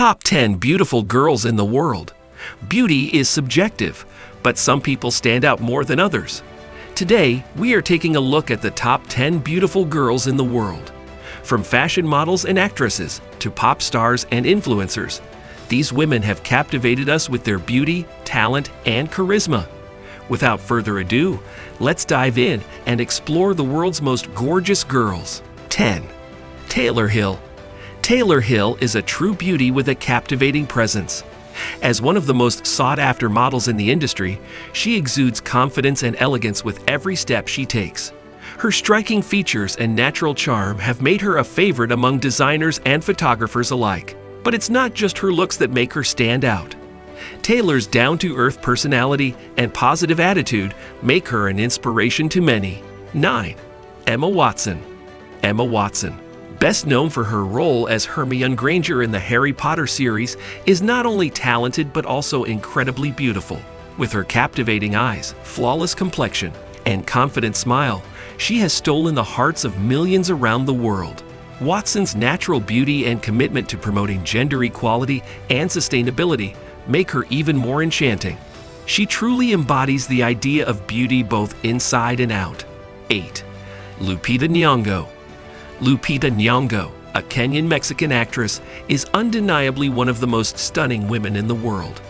Top 10 Beautiful Girls in the World. Beauty is subjective, but some people stand out more than others. Today, we are taking a look at the top 10 beautiful girls in the world. From fashion models and actresses to pop stars and influencers, these women have captivated us with their beauty, talent, and charisma. Without further ado, let's dive in and explore the world's most gorgeous girls. 10. Taylor Hill. Taylor Hill is a true beauty with a captivating presence. As one of the most sought after models in the industry, she exudes confidence and elegance with every step she takes. Her striking features and natural charm have made her a favorite among designers and photographers alike. But it's not just her looks that make her stand out. Taylor's down to earth personality and positive attitude make her an inspiration to many. 9. Emma Watson. Emma Watson best known for her role as Hermione Granger in the Harry Potter series, is not only talented but also incredibly beautiful. With her captivating eyes, flawless complexion, and confident smile, she has stolen the hearts of millions around the world. Watson's natural beauty and commitment to promoting gender equality and sustainability make her even more enchanting. She truly embodies the idea of beauty both inside and out. 8. Lupita Nyong'o Lupita Nyong'o, a Kenyan Mexican actress, is undeniably one of the most stunning women in the world.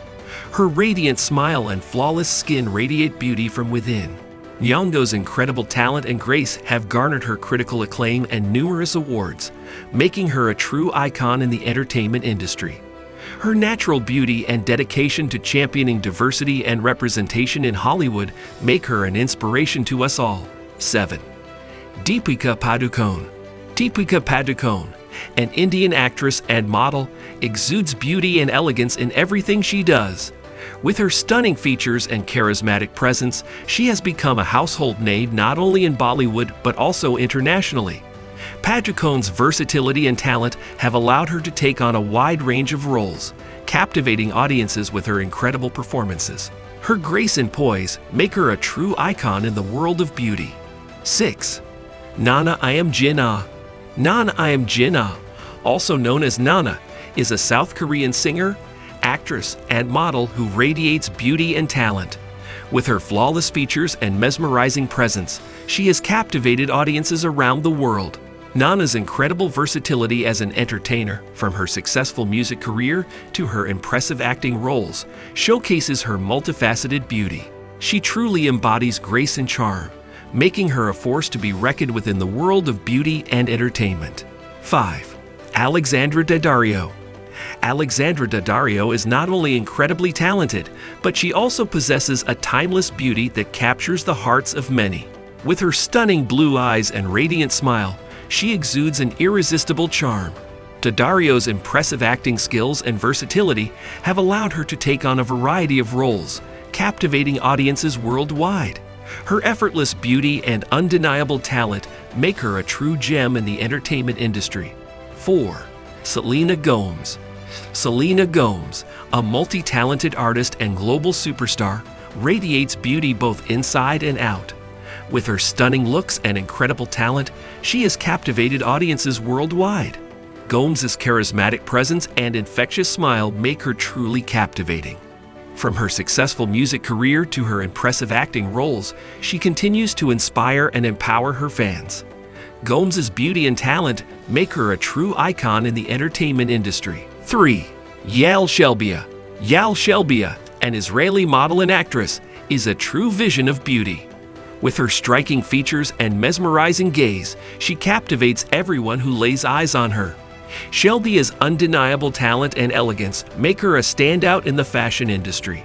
Her radiant smile and flawless skin radiate beauty from within. Nyong'o's incredible talent and grace have garnered her critical acclaim and numerous awards, making her a true icon in the entertainment industry. Her natural beauty and dedication to championing diversity and representation in Hollywood make her an inspiration to us all. 7. Deepika Padukone Deepika Padukone, an Indian actress and model, exudes beauty and elegance in everything she does. With her stunning features and charismatic presence, she has become a household name not only in Bollywood but also internationally. Padukone's versatility and talent have allowed her to take on a wide range of roles, captivating audiences with her incredible performances. Her grace and poise make her a true icon in the world of beauty. 6. Nana Im Jin-ah Nan Im Jin-ah, also known as Nana, is a South Korean singer, actress, and model who radiates beauty and talent. With her flawless features and mesmerizing presence, she has captivated audiences around the world. Nana's incredible versatility as an entertainer, from her successful music career to her impressive acting roles, showcases her multifaceted beauty. She truly embodies grace and charm, making her a force to be reckoned with in the world of beauty and entertainment. 5. Alexandra Daddario Alexandra Daddario is not only incredibly talented, but she also possesses a timeless beauty that captures the hearts of many. With her stunning blue eyes and radiant smile, she exudes an irresistible charm. Daddario's impressive acting skills and versatility have allowed her to take on a variety of roles, captivating audiences worldwide. Her effortless beauty and undeniable talent make her a true gem in the entertainment industry. 4. Selena Gomez Selena Gomez, a multi-talented artist and global superstar, radiates beauty both inside and out. With her stunning looks and incredible talent, she has captivated audiences worldwide. Gomez's charismatic presence and infectious smile make her truly captivating. From her successful music career to her impressive acting roles, she continues to inspire and empower her fans. Gomez's beauty and talent make her a true icon in the entertainment industry. 3. Yael Shelbia Yael Shelbia, an Israeli model and actress, is a true vision of beauty. With her striking features and mesmerizing gaze, she captivates everyone who lays eyes on her. Shelbia's undeniable talent and elegance make her a standout in the fashion industry.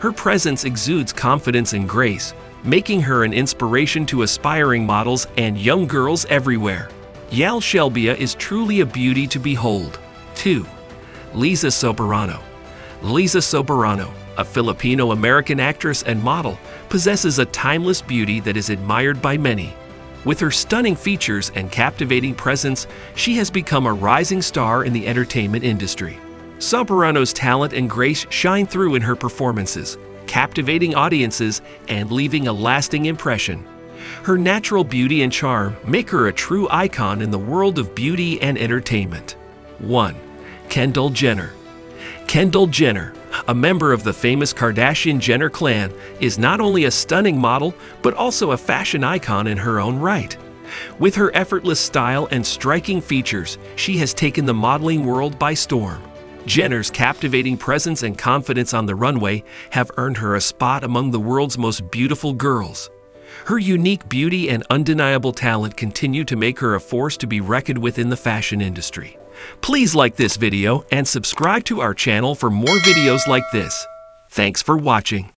Her presence exudes confidence and grace, making her an inspiration to aspiring models and young girls everywhere. Yael Shelbia is truly a beauty to behold. 2. Liza Soberano Liza Soberano, a Filipino-American actress and model, possesses a timeless beauty that is admired by many. With her stunning features and captivating presence, she has become a rising star in the entertainment industry. Soberano's talent and grace shine through in her performances, captivating audiences and leaving a lasting impression. Her natural beauty and charm make her a true icon in the world of beauty and entertainment. 1. Kendall Jenner Kendall Jenner, a member of the famous Kardashian Jenner clan, is not only a stunning model, but also a fashion icon in her own right. With her effortless style and striking features, she has taken the modeling world by storm. Jenner's captivating presence and confidence on the runway have earned her a spot among the world's most beautiful girls. Her unique beauty and undeniable talent continue to make her a force to be reckoned with in the fashion industry. Please like this video and subscribe to our channel for more videos like this. Thanks for watching.